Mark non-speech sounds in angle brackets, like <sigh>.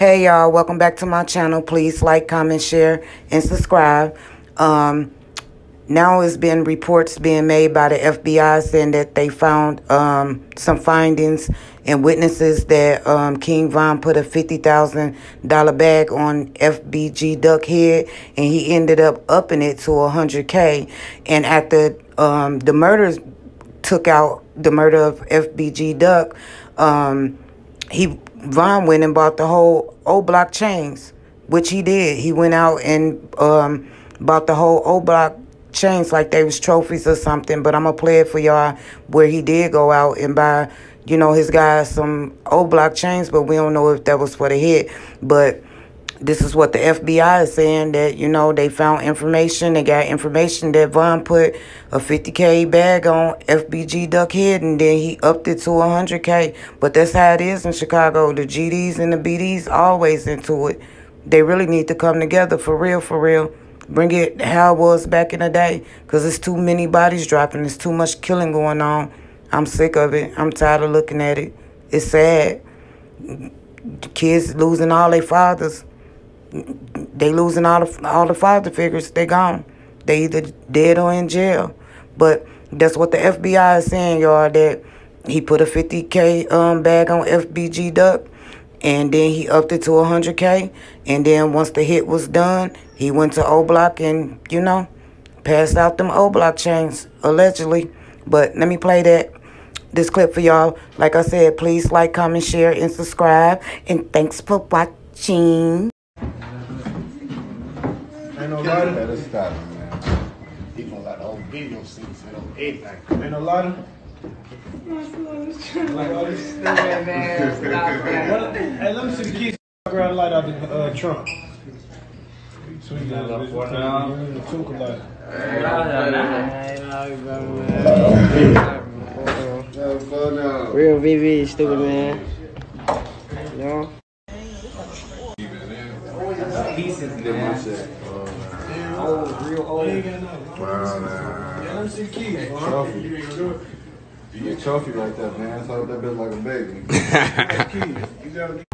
Hey y'all, welcome back to my channel. Please like, comment, share, and subscribe. Um, now it's been reports being made by the FBI saying that they found um, some findings and witnesses that um, King Von put a $50,000 bag on FBG Duck head and he ended up upping it to 100K. And after um, the murders took out the murder of FBG Duck, um, he Von went and bought the whole O Block chains, which he did. He went out and um, bought the whole O Block chains like they was trophies or something. But I'm gonna play it for y'all where he did go out and buy, you know, his guys some O Block chains, but we don't know if that was for the hit. But this is what the FBI is saying that, you know, they found information. They got information that Von put a 50K bag on FBG Duck Head and then he upped it to 100K. But that's how it is in Chicago. The GDs and the BDs always into it. They really need to come together for real, for real. Bring it how it was back in the day because it's too many bodies dropping. There's too much killing going on. I'm sick of it. I'm tired of looking at it. It's sad. Kids losing all their fathers they losing all the all the father figures. They gone. They either dead or in jail. But that's what the FBI is saying, y'all. That he put a 50k um bag on FBG Duck, and then he upped it to 100k. And then once the hit was done, he went to O Block and you know passed out them O Block chains allegedly. But let me play that this clip for y'all. Like I said, please like, comment, share, and subscribe. And thanks for watching. Ain't no lighter? Better stop it, man. He gonna let the whole video see and on everything. Ain't no lighter? Hey, let me see the keys. Grab a light out the uh, trunk. Sweet guys, bitch. We'll take you the Tuka lighter. No, fuck. Real VV, stupid man. You know? Get my shit. Wow, man. Let me see the keys. Trophy. You get trophy like that, man. That's how that bitch like a baby. <laughs> Keys. You gotta